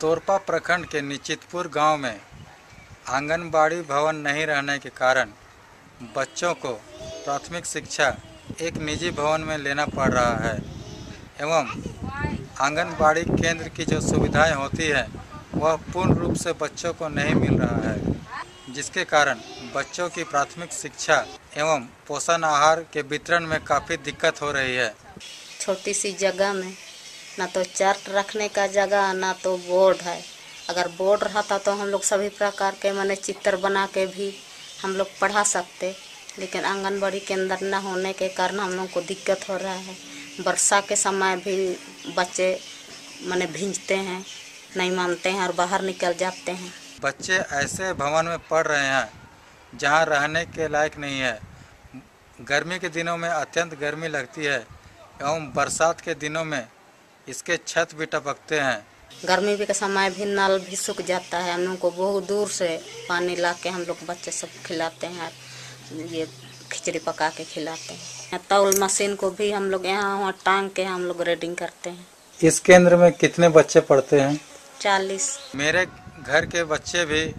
तोरपा प्रखंड के निचितपुर गाँव में आंगनबाड़ी भवन नहीं रहने के कारण बच्चों को प्राथमिक शिक्षा एक निजी भवन में लेना पड़ रहा है एवं आंगनबाड़ी केंद्र की जो सुविधाएँ होती है, वह पूर्ण रूप से बच्चों को नहीं मिल रहा है, जिसके कारण बच्चों की प्राथमिक शिक्षा एवं पोषण आहार के वितरण में काफ़ी दिक्कत हो रही है। छोटी सी जगह में ना तो चार्ट रखने का जगह, ना तो बोर्ड है। अगर बोर्ड रहता तो हम लोग सभी प्रकार के, मैंने चित्र बना के भी हम लोग पढ़ा सकते। लेकिन आंगनबाड़ी के अंदर न होने के कारण हम लोग को दिक्कत हो रहा है। वर्षा के समय भी बच्चे, माने भींजते हैं, नहीं मानते हैं और बाहर निकल जाते हैं। बच्चे ऐसे भवन में पढ़ रहे हैं, जहाँ रहने के लायक नहीं है। गर्मी के दिनों में अत्यंत गर्मी लगती है, एवं बरसात के दिनों में इसके छत भी टपकते हैं। गर्मी भी के समय भी नल भी सूख जाता है। हम लोग को बहुत दूर से पानी ला के हम लोग बच्चे सब खिलाते हैं। ये खिचड़ी पका के खिलाते हैं। तौल मशीन को भी हम लोग यहाँ वहाँ टांग के हम लोग रेडिंग करते हैं। इस केंद्र में कितने बच्चे पढ़ते हैं? चालीस। मेरे घर के बच्चे भी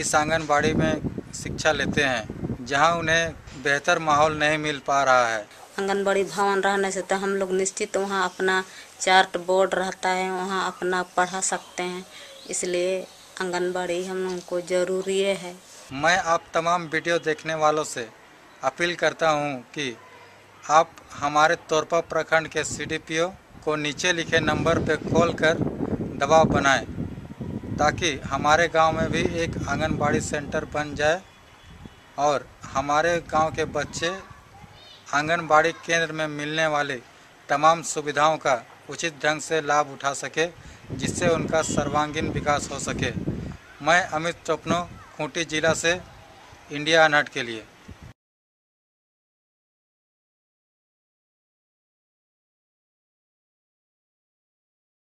इस आंगनबाड़ी में शिक्षा लेते हैं। जहाँ उन्हें बेहतर माहौल नहीं मिल पा रहा है। आंगनबाड़ी भवन रहने से तो हम लोग निश्चित वहाँ अपना चार्ट बोर्ड रहता है वहाँ अपना पढ़ा सकते हैं। इसलिए आंगनबाड़ी हम लोग को ज़रूरी है। मैं आप तमाम वीडियो देखने वालों से अपील करता हूँ कि आप हमारे तोरपा प्रखंड के सीडीपीओ को नीचे लिखे नंबर पर कॉल कर दबाव बनाएँ ताकि हमारे गाँव में भी एक आंगनबाड़ी सेंटर बन जाए। और हमारे गाँव के बच्चे आंगनबाड़ी केंद्र में मिलने वाले तमाम सुविधाओं का उचित ढंग से लाभ उठा सके, जिससे उनका सर्वांगीण विकास हो सके। मैं अमित टोपनो खूंटी जिला से, इंडिया अनहट के लिए।